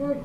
Good.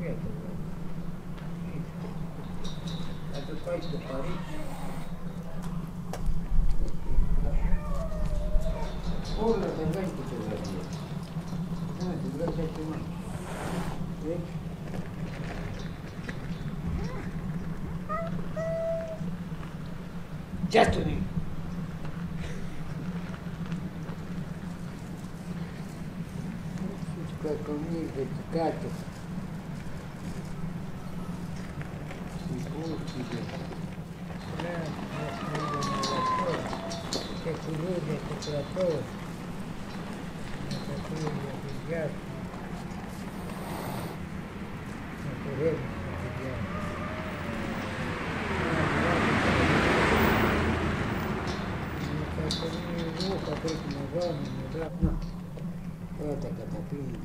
нет. Это пойти парить. Полно забрать тебе забрать. Знаете, забрать тебе мать. Destiny. Как у них эти катятся. Это какая-то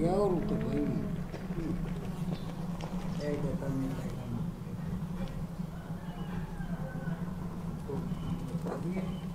Я руку боюсь. Thank you.